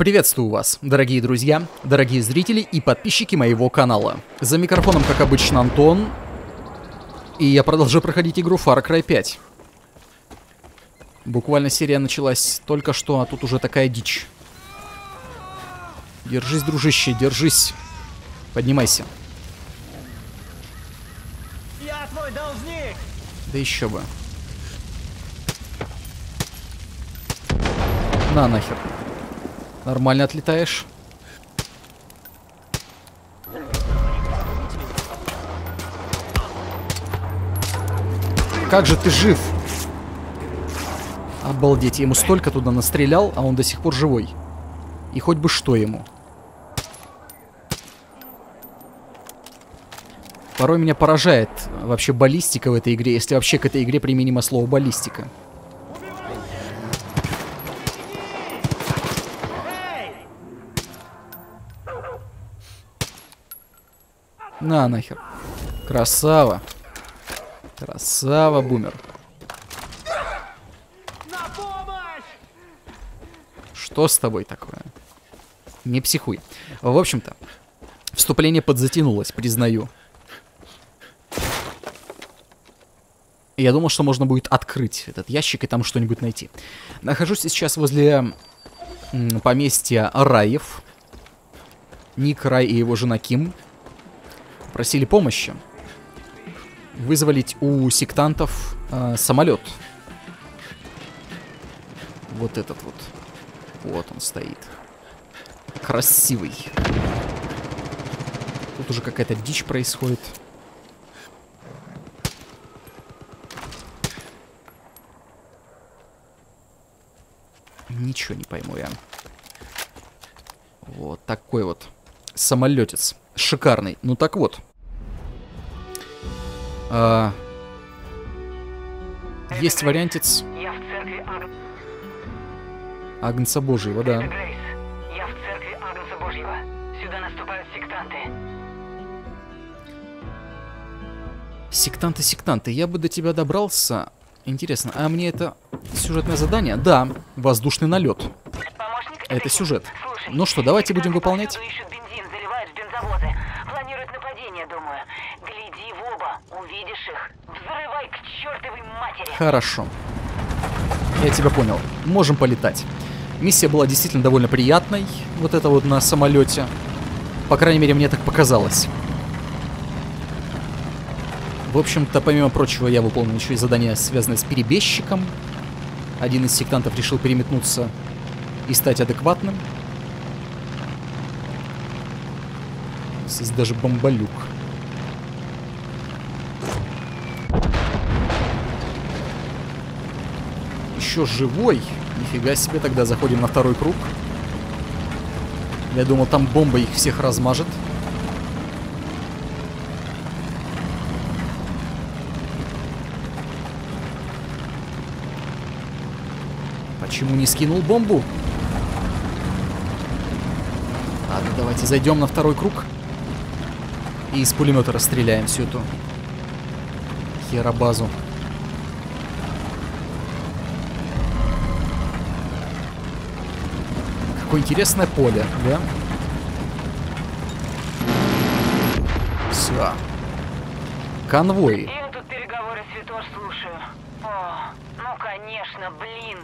Приветствую вас, дорогие друзья, дорогие зрители и подписчики моего канала. За микрофоном, как обычно, Антон. И я продолжу проходить игру Far Cry 5. Буквально серия началась только что, а тут уже такая дичь. Держись, дружище, держись. Поднимайся. Я твой должник! Да еще бы. На нахер. Нормально отлетаешь. Как же ты жив? Обалдеть, я ему столько туда настрелял, а он до сих пор живой. И хоть бы что ему. Порой меня поражает вообще баллистика в этой игре, если вообще к этой игре применимо слово баллистика. На нахер. Красава. Красава, бумер. На помощь! Что с тобой такое? Не психуй. В общем-то, вступление подзатянулось, признаю. Я думал, что можно будет открыть этот ящик и там что-нибудь найти. Нахожусь сейчас возле поместья Раев. Ник Рай и его жена Ким просили помощи. Вызволить у сектантов э, самолет. Вот этот вот. Вот он стоит. Красивый. Тут уже какая-то дичь происходит. Ничего не пойму я. Вот такой вот самолетец. Шикарный. Ну так вот. А, есть вариантец Я в церкви Аг... Агнца Божьего, да. Грейс. Я в церкви Агнца Божьего. Сюда наступают сектанты. Сектанты, сектанты, я бы до тебя добрался. Интересно, а мне это сюжетное задание? Да, воздушный налет. Помощник? Это сюжет. Слушай, Ну что, давайте будем выполнять. Хорошо. Я тебя понял. Можем полетать. Миссия была действительно довольно приятной. Вот это вот на самолете. По крайней мере, мне так показалось. В общем-то, помимо прочего, я выполнил еще и задание, связанное с перебежчиком. Один из сектантов решил переметнуться и стать адекватным. Здесь даже бомбалюк. Еще живой. Нифига себе, тогда заходим на второй круг. Я думал, там бомба их всех размажет. Почему не скинул бомбу? Ладно, давайте зайдем на второй круг. И из пулемета расстреляем всю эту херобазу. Какое интересное поле, да? Все. Конвой. Я тут переговоры святош слушаю. О, ну конечно, блин.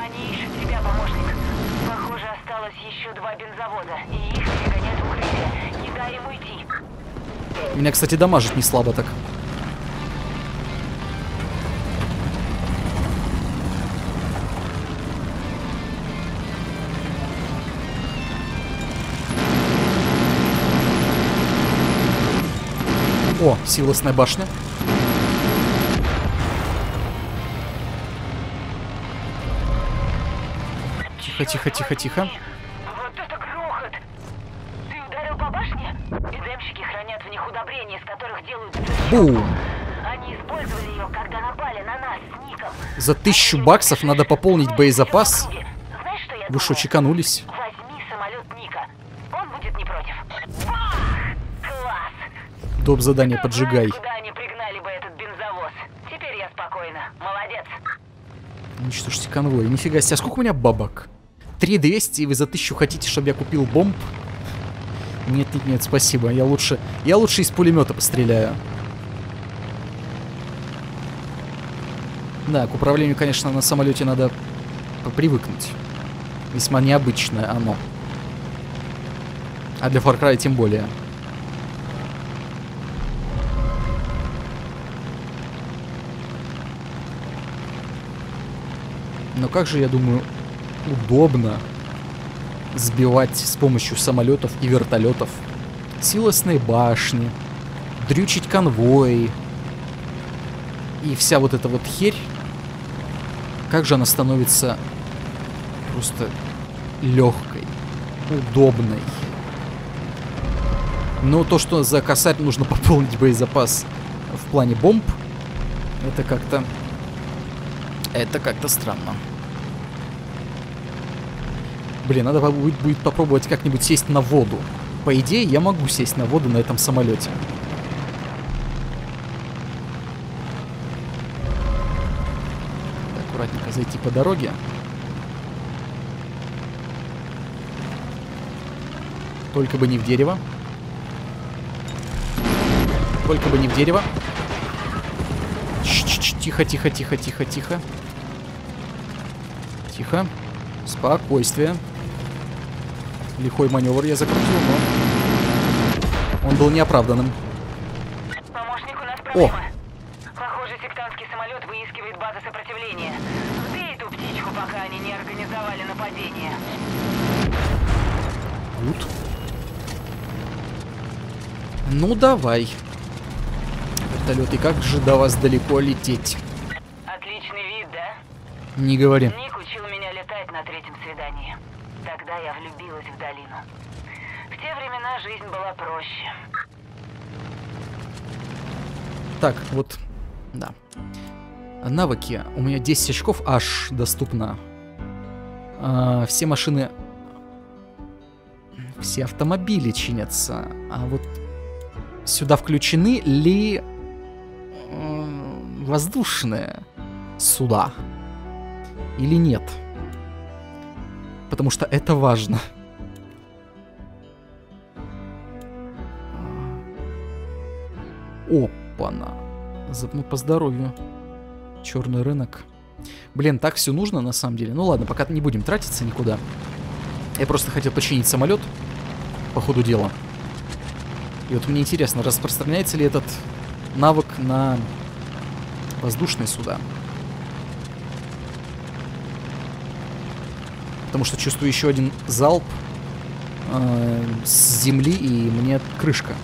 Они ищут тебя, помощник. Похоже, осталось еще два бензовоза, и их перегоняют в укрытие. Не дай им уйти. Меня, кстати, дамажит не слабо так. О, силосная башня. Тихо, тихо, тихо, тихо. Вот это грохот! Ты ударил по башне? Эдемщики хранят в них удобрения, из которых делают. Бум! Они использовали ее, когда напали на нас с Ником. За тысячу баксов надо пополнить боезапас. Вы что, чеканулись? Возьми самолет Ника. Он будет не против. Бах! Класс! Доп. задание поджигай. Куда они пригнали бы этот бензовоз? Теперь я спокойна. Молодец. Уничтожьте конвой. Нифига себе, а сколько у меня бабок? 3200, и вы за 1000 хотите, чтобы я купил бомб? Нет, нет, нет, спасибо. Я лучше, я лучше из пулемета постреляю. Да, к управлению, конечно, на самолете надо привыкнуть. Весьма необычное оно. А для Far Cry тем более. Но как же, я думаю, удобно сбивать с помощью самолетов и вертолетов силосные башни, дрючить конвои и вся вот эта вот херь. Как же она становится просто легкой, удобной. Но то, что за косарь нужно пополнить боезапас в плане бомб, это как-то... Это как-то странно. Блин, надо будет, будет попробовать как-нибудь сесть на воду. По идее, я могу сесть на воду на этом самолете. Аккуратненько зайти по дороге. Только бы не в дерево. Только бы не в дерево. Тихо, тихо, тихо, тихо, тихо. Тихо. Спокойствие. Лихой маневр я закрутил, но он был неоправданным. Помощник, у нас проблема. Похоже, сектантский самолет выискивает базы сопротивления. Сбей эту птичку, пока они не организовали нападение. Гуд. Ну давай. Вертолет, и как же до вас далеко лететь? Отличный вид, да? Не говори. Ник Тогда я влюбилась в долину. В те времена жизнь была проще. Так, вот, да. Навыки. У меня 10 очков аж доступно. А, все машины... Все автомобили чинятся. А вот сюда включены ли воздушные суда? Или нет? Потому что это важно. Опа-на. Запну по здоровью. Черный рынок. Блин, так все нужно на самом деле. Ну ладно, пока не будем тратиться никуда. Я просто хотел починить самолет по ходу дела. И вот мне интересно, распространяется ли этот навык на воздушные суда. Потому что чувствую еще один залп э, с земли, и мне крышка.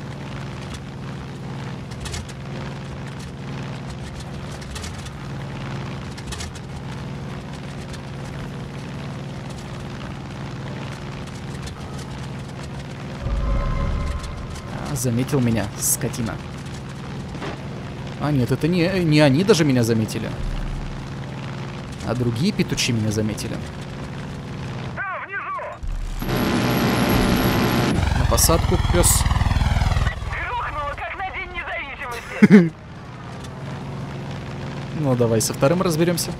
А, Заметил меня, скотина. А нет, это не, не они даже меня заметили. А другие петучи меня заметили. На посадку, пес. Грохнуло, как на День независимости. Ну, давай со вторым разберемся.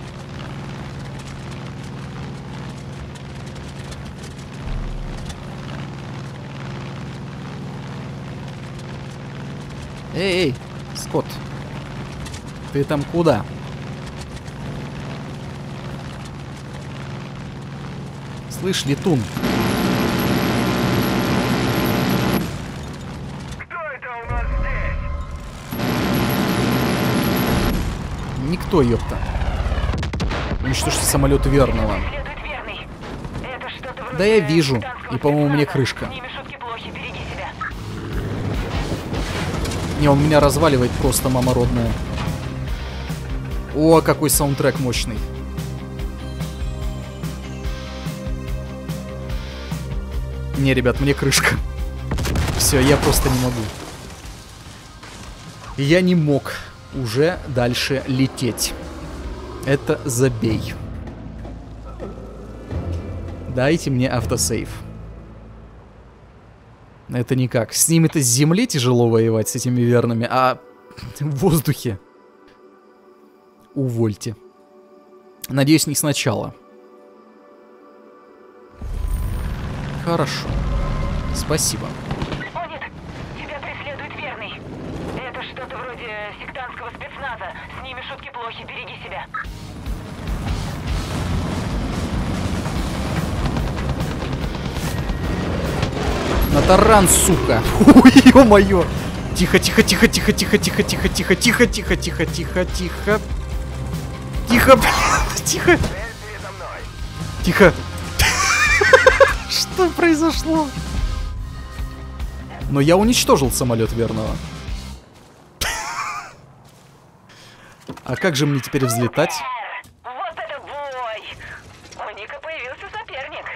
Эй, эй, Скотт. Ты там куда? Слышь, летун. Кто это у нас здесь? Никто, ёпта. Уничтожьте самолет верного. Да я вижу. И, по-моему, мне крышка. Не, он меня разваливает просто, мама родная. О, какой саундтрек мощный. Не, ребят, мне крышка. Все, я просто не могу. Я не мог уже дальше лететь. Это забей. Дайте мне автосейв. Это никак. С ними-то с земли тяжело воевать, с этими верными, а в воздухе. Увольте. Надеюсь, не сначала. Хорошо. Спасибо. О нет, тебя преследует верный. Это что-то вроде сектантского спецназа. С ними шутки плохи, береги себя. На таран, сука. Ё-моё. Тихо, тихо, тихо, тихо, тихо, тихо, тихо, тихо, тихо, тихо, тихо, тихо, тихо. Тихо, тихо. Тихо. Что произошло? Но я уничтожил самолет верного. А как же мне теперь взлетать? Вот это бой! У Ника появился соперник.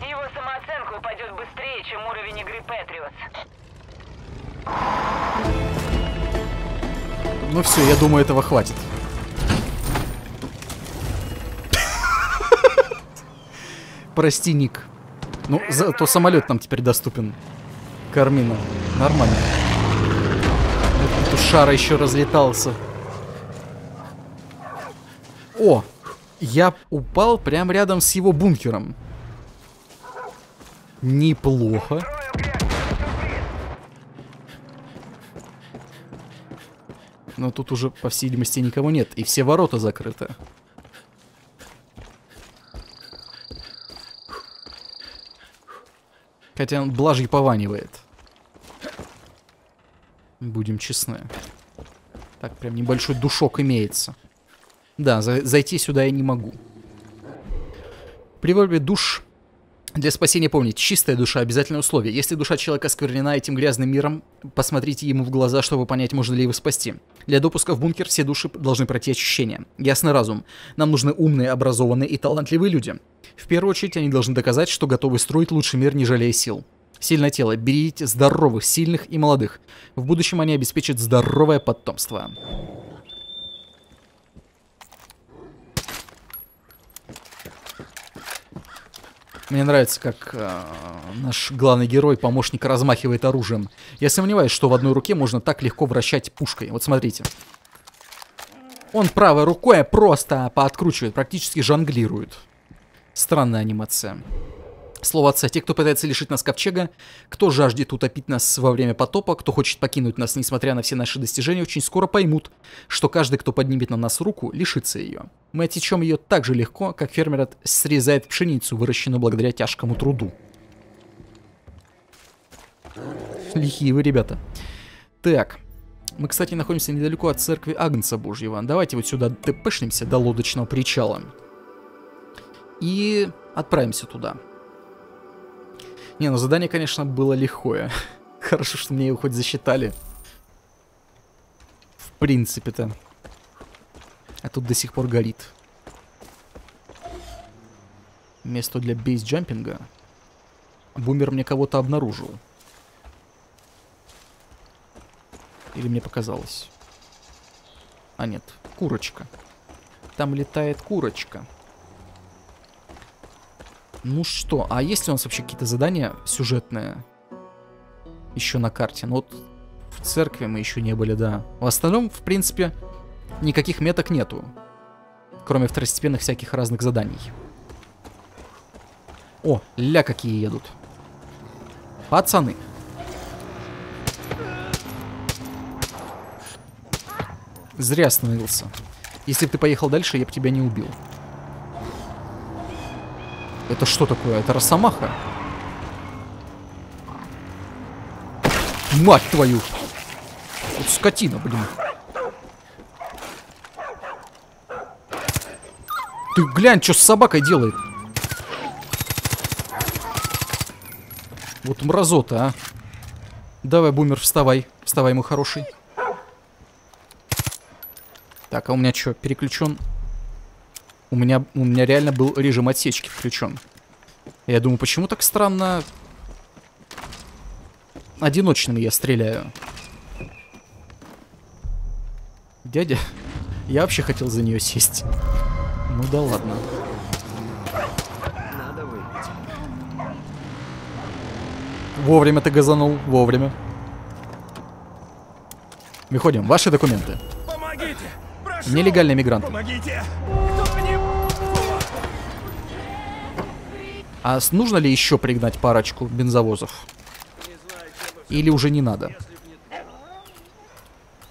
Его самооценка упадет быстрее, чем уровень игры Патриотс. Ну все, я думаю, этого хватит. Прости, Ник. Ну, зато самолет нам теперь доступен. Кармина. Нормально. Вот Шара еще разлетался. О! Я упал прямо рядом с его бункером. Неплохо. Но тут уже, по всей видимости, никого нет. И все ворота закрыты. Хотя он блажей пованивает. Будем честны. Так, прям небольшой душок имеется. Да, за- зайти сюда я не могу. При душ для спасения помните, чистая душа – обязательное условие. Если душа человека сквернена этим грязным миром, посмотрите ему в глаза, чтобы понять, можно ли его спасти. Для допуска в бункер все души должны пройти очищение. Ясный разум. Нам нужны умные, образованные и талантливые люди. В первую очередь они должны доказать, что готовы строить лучший мир, не жалея сил. Сильное тело. Берите здоровых, сильных и молодых. В будущем они обеспечат здоровое потомство. Мне нравится, как э, наш главный герой, помощник, размахивает оружием. Я сомневаюсь, что в одной руке можно так легко вращать пушкой. Вот смотрите. Он правой рукой просто пооткручивает, практически жонглирует. Странная анимация. Слово отца. Те, кто пытается лишить нас ковчега, кто жаждет утопить нас во время потопа, кто хочет покинуть нас, несмотря на все наши достижения, очень скоро поймут, что каждый, кто поднимет на нас руку, лишится ее. Мы отсечем ее так же легко, как фермер срезает пшеницу, выращенную благодаря тяжкому труду. Лихие вы, ребята. Так. Мы, кстати, находимся недалеко от церкви Агнца Божьего. Давайте вот сюда тпшнемся до лодочного причала. И отправимся туда. Не, ну задание, конечно, было легкое. Хорошо, что мне его хоть засчитали. В принципе-то. А тут до сих пор горит. Место для бейсджампинга. Бумер мне кого-то обнаружил. Или мне показалось? А нет, курочка. Там летает курочка. Ну что, а есть ли у нас вообще какие-то задания сюжетные? Еще на карте. Ну вот в церкви мы еще не были, да. В остальном, в принципе, никаких меток нету. Кроме второстепенных всяких разных заданий. О, ля какие едут. Пацаны. Зря остановился. Если бы ты поехал дальше, я бы тебя не убил. Это что такое? Это Росомаха? Мать твою! Вот скотина, блин. Ты глянь, что с собакой делает. Вот мразота, а. Давай, бумер, вставай. Вставай, мой хороший. Так, а у меня что, переключен? У меня, у меня реально был режим отсечки включен. Я думаю, почему так странно одиночным я стреляю? Дядя, я вообще хотел за нее сесть. Ну да ладно. Вовремя ты газанул, вовремя. Выходим. Ваши документы. Помогите! Прошу! Нелегальный мигрант. Помогите! А с- нужно ли еще пригнать парочку бензовозов? Или уже не надо?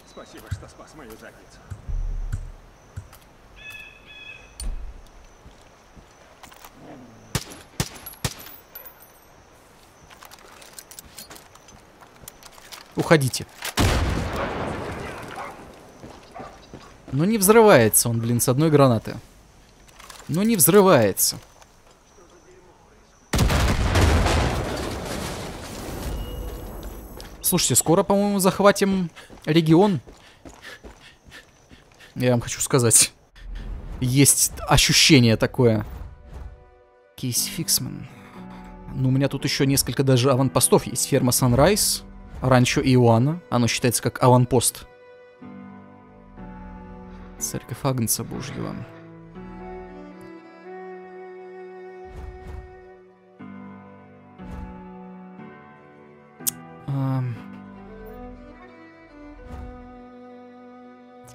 Спасибо, что спас мою задницу. Уходите. Но не взрывается он, блин, с одной гранаты. Но не взрывается. Слушайте, скоро, по-моему, захватим регион. Я вам хочу сказать. Есть ощущение такое. Кейс Фиксман. Ну, у меня тут еще несколько даже аванпостов есть. Ферма Санрайз, Ранчо Иоанна. Оно считается как аванпост. Церковь Агнца Божьего.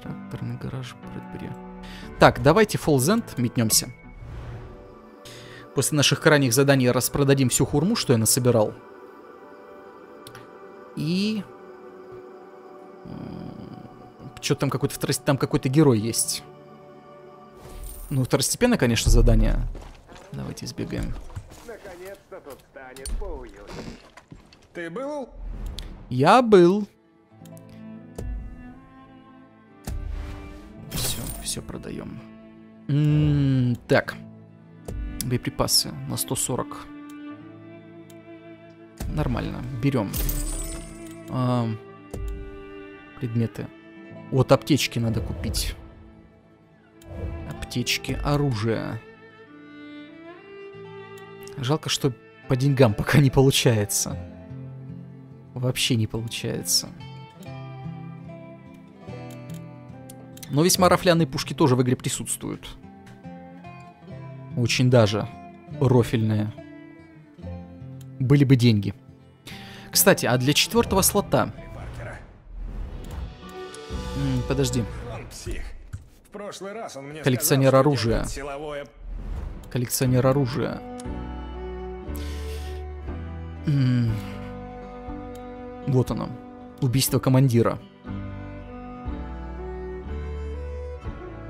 Тракторный гараж Брэдбери. Так, давайте Фолзенд метнемся. После наших крайних заданий распродадим всю хурму, что я насобирал. И... Что там какой-то второст... там какой-то герой есть. Ну, второстепенное, конечно, задание. Давайте избегаем. Наконец-то тут станет поуютней. Ты был? Я был. Все, все продаем. М, так. Боеприпасы на 140. Нормально. Берем. А, предметы. Вот аптечки надо купить. Аптечки, оружие. Жалко, что по деньгам пока не получается. Вообще не получается. Но весьма рафляные пушки тоже в игре присутствуют. Очень даже рофельные. Были бы деньги. Кстати, а для четвертого слота... Паркера. М, подожди. Коллекционер оружия. Коллекционер оружия. М. Вот оно. Убийство командира.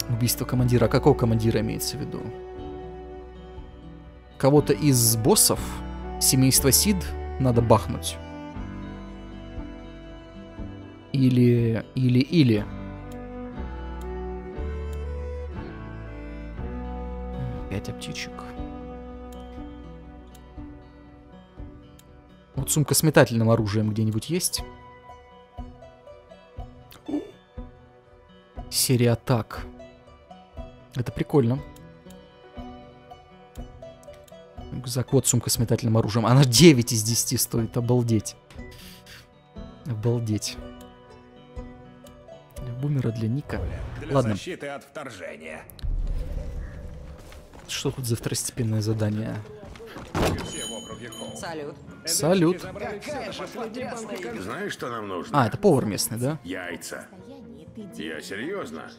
Убийство командира. А какого командира имеется в виду? Кого-то из боссов семейства Сид надо бахнуть. Или, или, или. Пять аптечек. Вот сумка с метательным оружием где-нибудь есть? Серия атак. Это прикольно. Рюкзак, вот сумка с метательным оружием. Она 9 из 10 стоит, обалдеть. Обалдеть. Бумера, для Ника. Для Ладно. защиты от вторжения. Что тут за второстепенное задание? Салют. Салют. Знаешь, что нам нужно? А, это повар местный, да? Яйца. Я серьезно.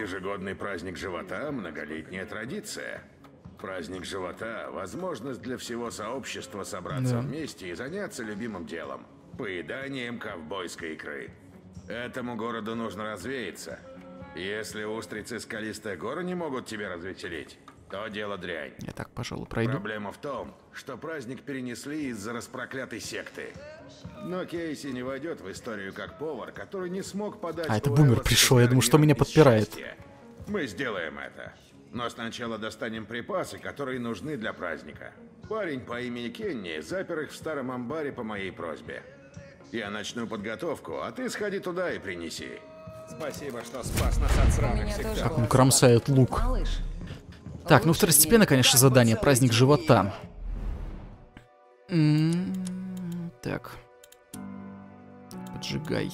Ежегодный праздник живота – многолетняя традиция. Праздник живота – возможность для всего сообщества собраться Да. вместе и заняться любимым делом – поеданием ковбойской икры. Этому городу нужно развеяться. Если устрицы скалистая гора не могут тебя развеселить, то дело дрянь. Я так, пожалуй, пройду. Проблема в том, что праздник перенесли из-за распроклятой секты. Но Кейси не войдет в историю как повар, который не смог подать... А, это бумер пришел, я думаю, что меня подпирает. счастья. Мы сделаем это. Но сначала достанем припасы, которые нужны для праздника. Парень по имени Кенни запер их в старом амбаре по моей просьбе. Я начну подготовку, а ты сходи туда и принеси. Спасибо, что спас нас от сраных сектантов. он кромсает лук. Малыш. Так, ну второстепенно, конечно, задание. Праздник живота. М, Так. Поджигай.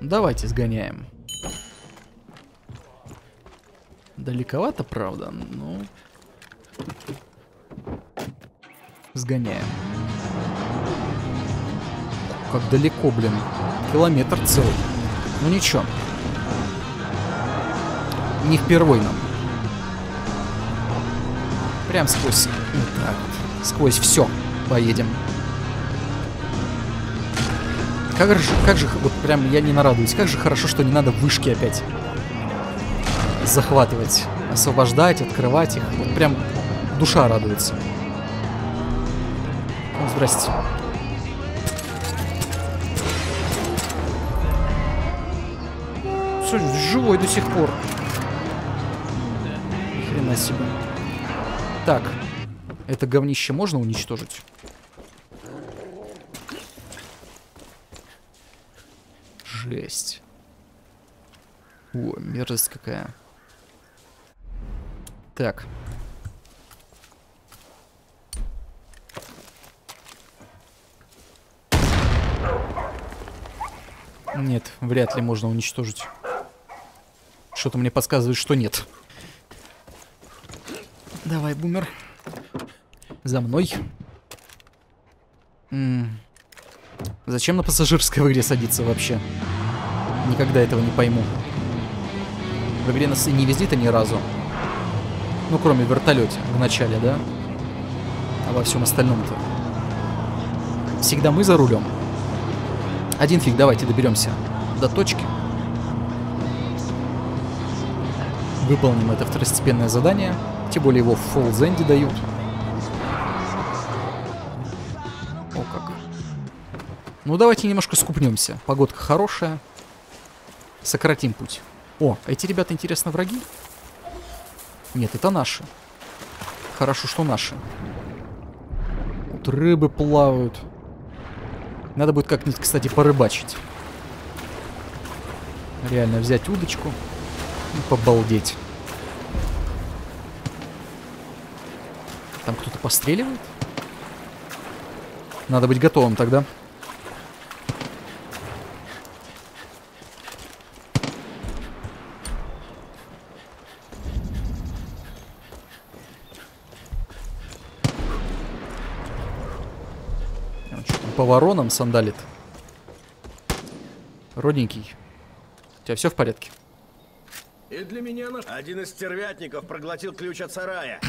Давайте сгоняем. Далековато, правда, ну... Сгоняем. Как далеко, блин. Километр целый. Ну ничего. Не впервой нам. Прям сквозь... Вот так вот. Сквозь все поедем. Как же, как же, вот прям я не нарадуюсь. Как же хорошо, что не надо вышки опять захватывать, освобождать, открывать их. Вот прям душа радуется. Здрасте. Слушай, живой до сих пор. Ни хрена себе. Так. Это говнище можно уничтожить? Жесть. О, мерзость какая. Так. Нет, вряд ли можно уничтожить. Что-то мне подсказывает, что нет. Давай, бумер. За мной. М -м. Зачем на пассажирской в игре садиться вообще? Никогда этого не пойму. В игре нас и не везли-то ни разу. Ну, кроме вертолете в начале, да? А во всем остальном-то. Всегда мы за рулем. Один фиг, давайте доберемся до точки. Выполним это второстепенное задание. Тем более его в End дают. О как. Ну давайте немножко скупнемся. Погодка хорошая. Сократим путь. О, эти ребята, интересно, враги? Нет, это наши. Хорошо, что наши. Тут рыбы плавают. Надо будет как-нибудь, кстати, порыбачить. Реально взять удочку и побалдеть. Там кто-то постреливает? Надо быть готовым тогда. По воронам сандалит? Родненький. У тебя все в порядке? И для меня наш... Один из стервятников проглотил ключ от сарая.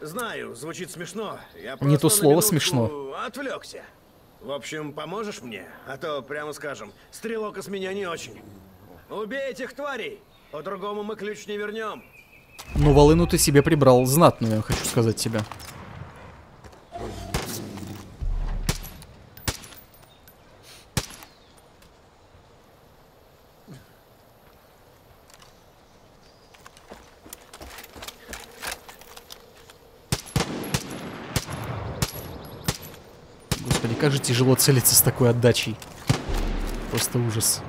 Знаю, звучит смешно. Я Не то слово смешно. Отвлекся. В общем, поможешь мне? А то, прямо скажем, стрелок из меня не очень. Убей этих тварей! По-другому мы ключ не вернем. Ну, волыну ты себе прибрал знатную, я хочу сказать тебе. Господи, как же тяжело целиться с такой отдачей. Просто ужас.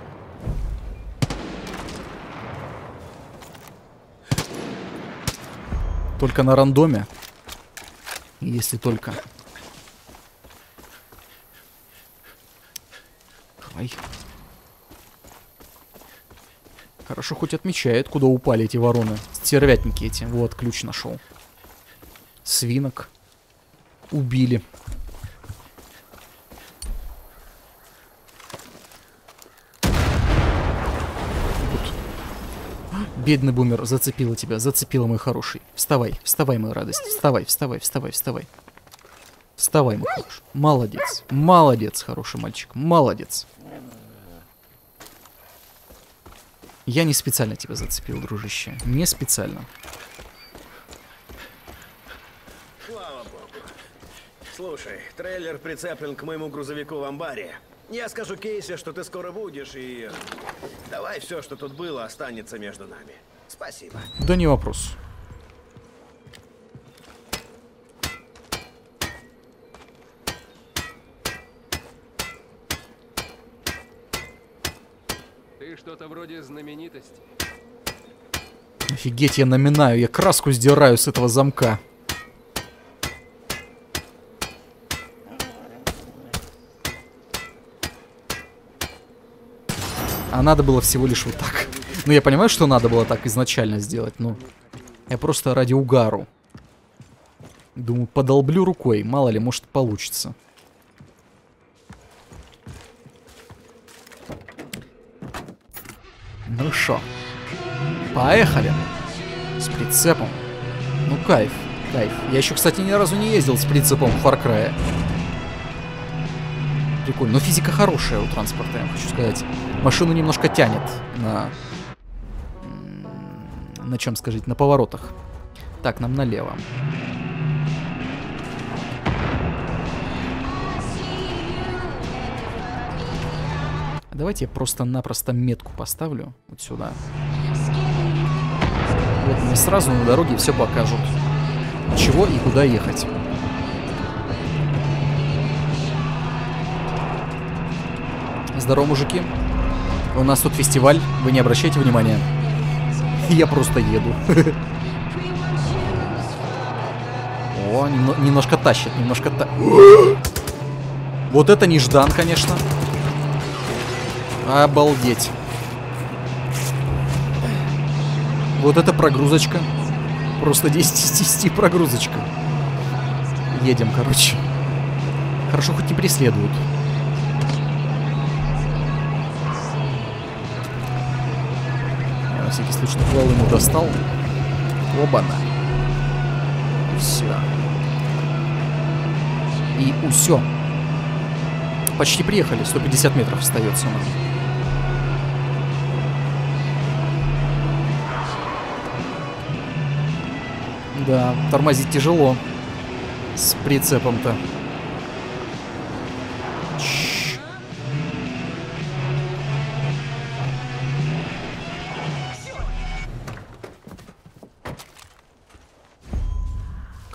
Только на рандоме. Если только. Давай. Хорошо хоть отмечает, куда упали эти вороны. Стервятники эти. Вот, ключ нашел. Свинок. Убили. Бедный бумер, зацепила тебя, зацепила, мой хороший. Вставай, вставай, моя радость. Вставай, вставай, вставай, вставай. Вставай, мой хороший. Молодец, молодец, хороший мальчик, молодец. Я не специально тебя зацепил, дружище. Не специально. Слава богу. Слушай, трейлер прицеплен к моему грузовику в амбаре. Я скажу Кейсе, что ты скоро будешь, и... Давай все, что тут было, останется между нами. Спасибо. Да не вопрос. Ты что-то вроде знаменитости. Офигеть, я наминаю, я краску сдираю с этого замка. А надо было всего лишь вот так. Ну, я понимаю, что надо было так изначально сделать, но... Я просто ради угару. Думаю, подолблю рукой, мало ли, может получится. Ну шо, поехали. С прицепом. Ну кайф. Кайф. Я еще, кстати, ни разу не ездил с принципом Far Cry. Прикольно. Но физика хорошая у транспорта, я хочу сказать. Машину немножко тянет на... На чем, скажите? На поворотах. Так, нам налево. Давайте я просто-напросто метку поставлю вот сюда. Вот мне сразу на дороге все покажут. Чего и куда ехать. Здорово, мужики. У нас тут фестиваль, вы не обращайте внимания. Я просто еду. О, немно- немножко тащит, немножко та... Вот это неждан, конечно. Обалдеть. Вот это прогрузочка. Просто 10 из 10 прогрузочка. Едем, короче. Хорошо, хоть не преследуют. Всякий случай ствол ему достал. Оба-на. Все. И усё. Почти приехали, 150 метров остается нам. Да, тормозить тяжело. С прицепом-то.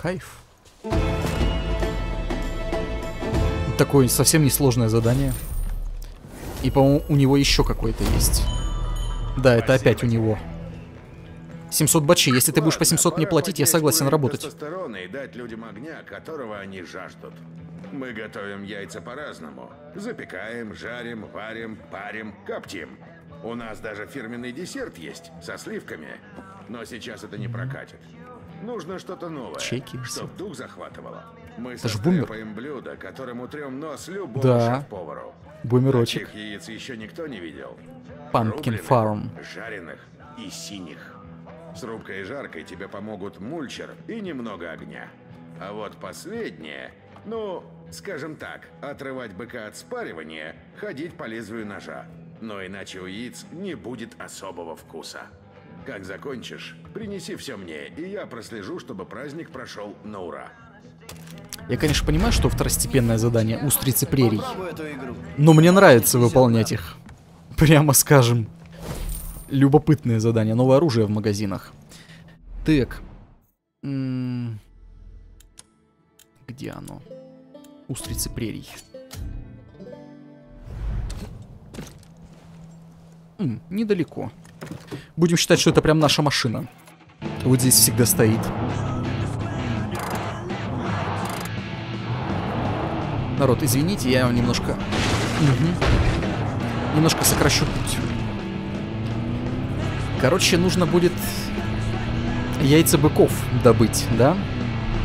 Кайф. Такое совсем несложное задание. И, по-моему, у него еще какое-то есть. Да, это опять у него. 700 бачи. Если ты будешь по 700 мне платить, я согласен работать. тестостерона и дать людям огня, которого они жаждут. Мы готовим яйца по-разному. Запекаем, жарим, варим, парим, коптим. У нас даже фирменный десерт есть, со сливками. Но сейчас это не прокатит. Нужно что-то новое, Чеки, чтоб дух захватывало. Мы Это ж бумер. блюдо, которым утрем нос любому Да. шеф-повару. Бумерочек. Таких яиц еще никто не видел. Pumpkin Рубленых, Farm. Жареных и синих. С рубкой и жаркой тебе помогут мульчер и немного огня. А вот последнее, ну, скажем так, отрывать быка от спаривания, ходить по лезвию ножа. Но иначе у яиц не будет особого вкуса. Как закончишь, принеси все мне, и я прослежу, чтобы праздник прошел на ура. Я, конечно, понимаю, что второстепенное задание устрицы прерий. Но мне нравится выполнять их. Прямо скажем. Любопытные задания. Новое оружие в магазинах. Так. М, Где оно? Устрицы прерий. М, Недалеко. Будем считать, что это прям наша машина. Вот здесь всегда стоит. Народ, извините, я немножко... Мгм. Немножко сокращу путь. Короче, нужно будет яйца быков добыть, да?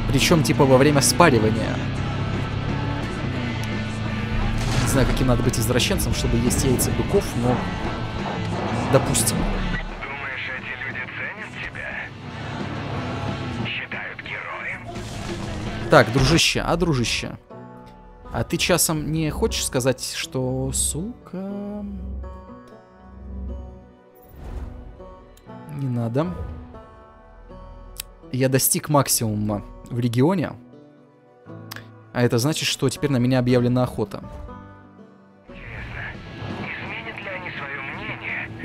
Причем типа во время спаривания. Не знаю, каким надо быть извращенцем, чтобы есть яйца быков, но... Допустим. Думаешь, эти люди ценят тебя? Считают героем? Так, дружище, а дружище? А ты часом не хочешь сказать, что, сука... Не надо. Я достиг максимума в регионе. А это значит, что теперь на меня объявлена охота.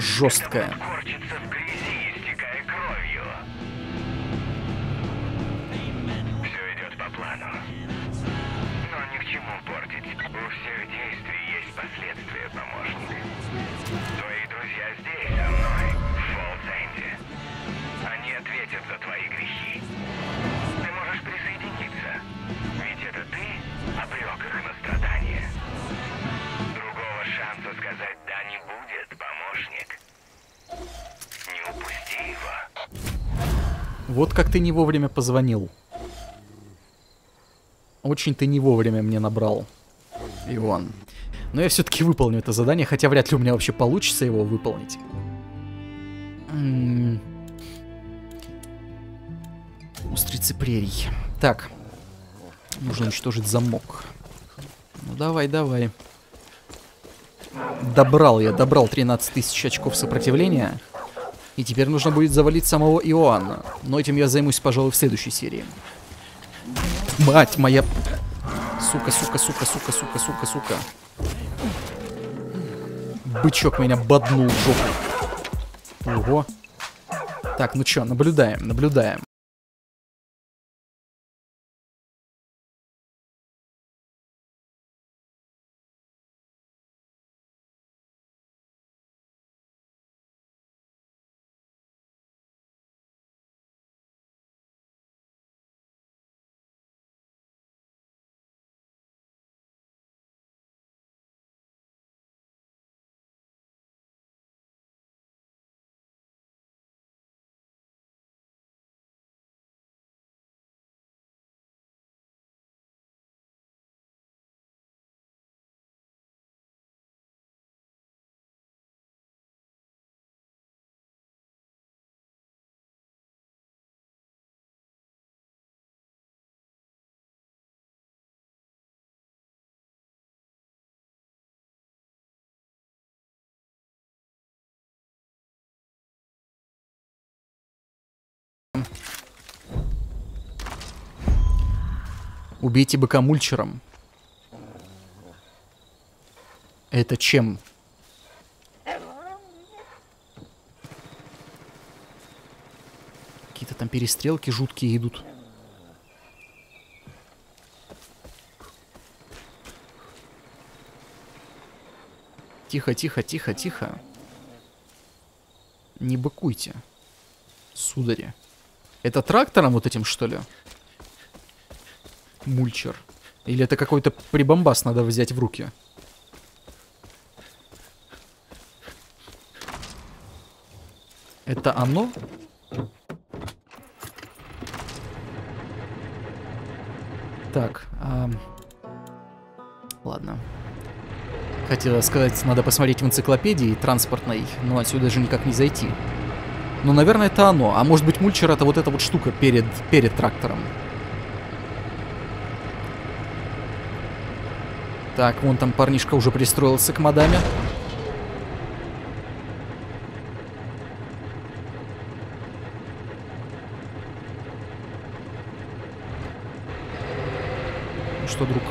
Жесткая. Вот как ты не вовремя позвонил. Очень ты не вовремя мне набрал, Иван. Но я все-таки выполню это задание, хотя вряд ли у меня вообще получится его выполнить. М. Устрицы прерий. Так. Нужно уничтожить замок. Ну давай, давай. Добрал я, добрал 13 тысяч очков сопротивления. И теперь нужно будет завалить самого Иоанна. Но этим я займусь, пожалуй, в следующей серии. Мать моя... Сука, сука, сука, сука, сука, сука, сука. Бычок меня боднул жопу. Ого. Так, ну чё, наблюдаем, наблюдаем. Убейте быка мульчером. Это чем? Какие-то там перестрелки жуткие идут. Тихо, тихо, тихо, тихо. Не быкуйте, судари. Это трактором вот этим, что ли? Мульчер. Или это какой-то прибамбас надо взять в руки? Это оно? Так, а... ладно. Хотела сказать, надо посмотреть в энциклопедии транспортной, но отсюда же никак не зайти. Ну, наверное, это оно. А может быть, мульчер это вот эта вот штука перед, перед трактором. Так, вон там парнишка уже пристроился к мадаме. Ну что, друг?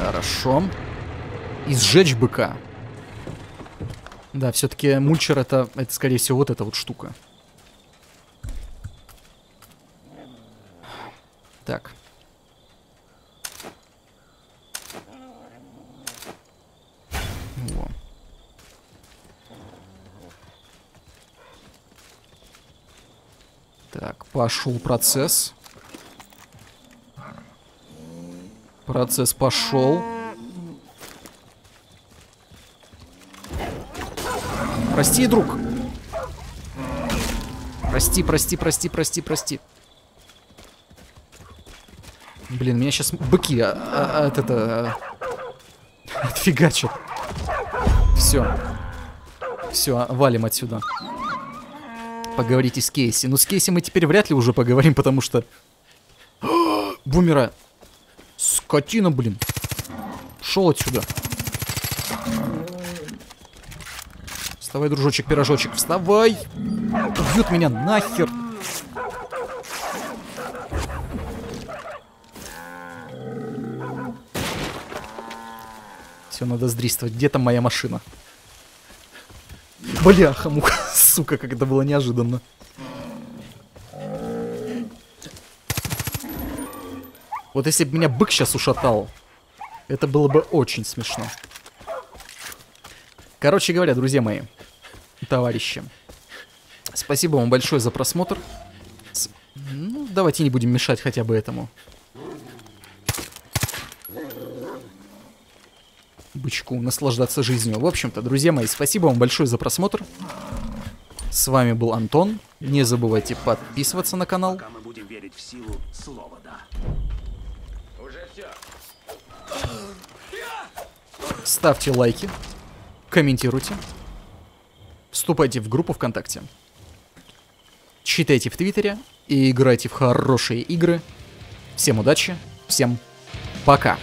Хорошо. И сжечь быка. Да, все-таки мульчер это, это, скорее всего, вот эта вот штука. Так. Во. Так, пошел процесс. Процесс пошел. Прости, друг. Прости, прости, прости, прости, прости. Блин, меня сейчас быки а, а, от это а, отфигачат. Все. Все, валим отсюда. Поговорите с Кейси. Ну, с Кейси мы теперь вряд ли уже поговорим, потому что... Бумера. Скотина, блин. Шел отсюда. Вставай, дружочек, пирожочек, вставай! Убьют меня нахер! Все, надо сдристывать. Где там моя машина? Бляха, муха, сука, как это было неожиданно. Вот если бы меня бык сейчас ушатал, это было бы очень смешно. Короче говоря, друзья мои, товарищи, спасибо вам большое за просмотр. С... Ну, давайте не будем мешать хотя бы этому. бычку наслаждаться жизнью. В общем-то, друзья мои, спасибо вам большое за просмотр. С вами был Антон. Не забывайте подписываться на канал. Пока мы будем верить в силу слова «да». Уже все. Ставьте лайки. Комментируйте. Вступайте в группу ВКонтакте. Читайте в Твиттере и играйте в хорошие игры. Всем удачи, всем пока.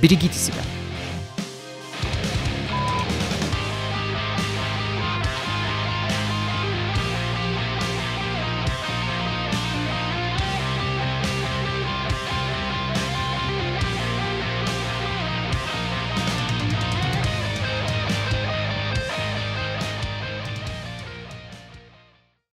Берегите себя.